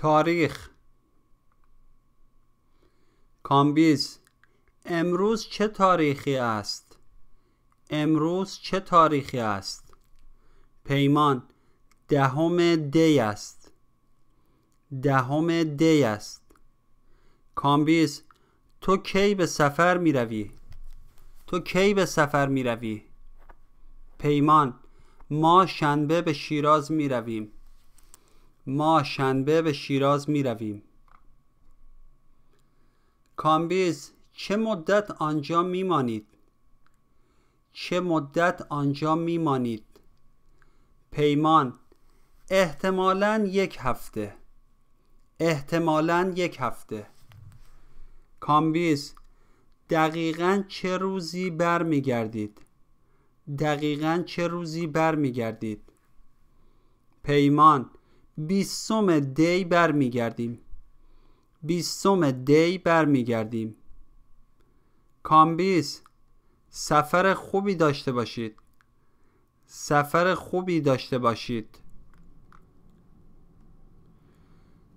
تاریخ. کامبیز امروز چه تاریخی است؟ امروز چه تاریخی است؟ پیمان دهم دی است. دهم دی است. کامبیز تو کی به سفر می روی؟ تو کی به سفر می روی؟ پیمان ما شنبه به شیراز می رویم. ما شنبه به شیراز می رویم کامبیز چه مدت آنجا می مانید چه مدت آنجا می مانید پیمان احتمالا یک هفته. احتمالا یک هفته. کامبیز دقیقا چه روزی برمیگردید؟ دقیقا چه روزی برمیگردید؟ پیمان بیستم دی برمیگردیم. بیستم دی برمیگردیم. کامبیز سفر خوبی داشته باشید. سفر خوبی داشته باشید.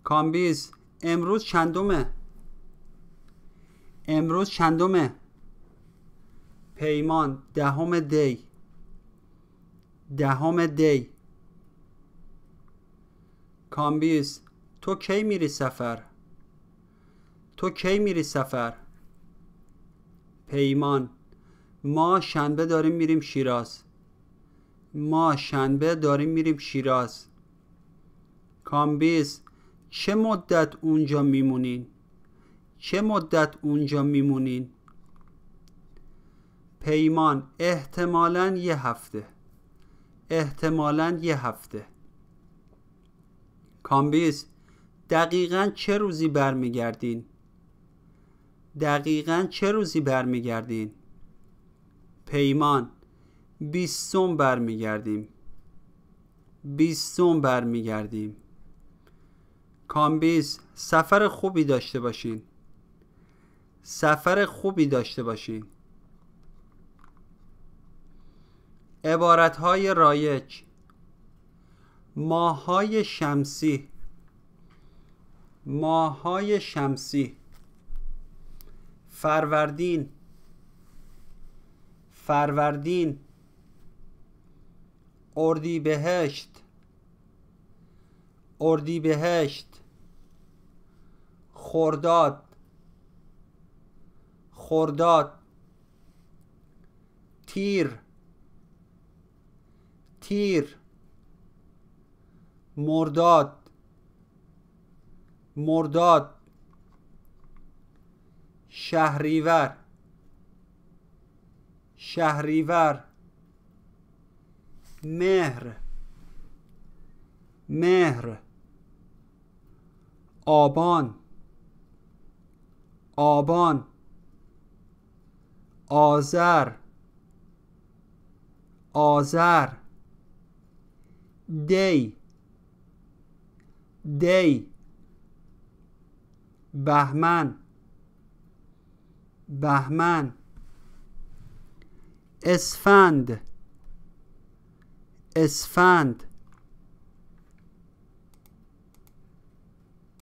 کامبیز امروز چندمه؟ امروز چندمه؟ پیمان دهم دی. دهم دی. کامبیز تو کی میری سفر؟ تو کی میری سفر؟ پیمان. ما شنبه داریم میریم شیراز. ما شنبه داریم میریم شیراز. کامبیز چه مدت اونجا میمونین؟ چه مدت اونجا میمونین؟ پیمان احتمالا یه هفته. احتمالا یه هفته. کامبیز دقیقا چه روزی برمیگردین؟ دقیقا چه روزی برمیگردین؟ پیمان. بیستم برمیگردیم. بیستم برمیگردیم. کامبیز سفر خوبی داشته باشین. سفر خوبی داشته باشین. عبارت های رایج. ماهای شمسی. ماهای شمسی. فروردین. فروردین. اردیبهشت. اردیبهشت. خرداد. خرداد. تیر. تیر. مرداد. مرداد. شهریور. شهریور. مهر. مهر. آبان. آبان. آذر. آذر. دی. دی بهمن بهمن اسفند اسفند.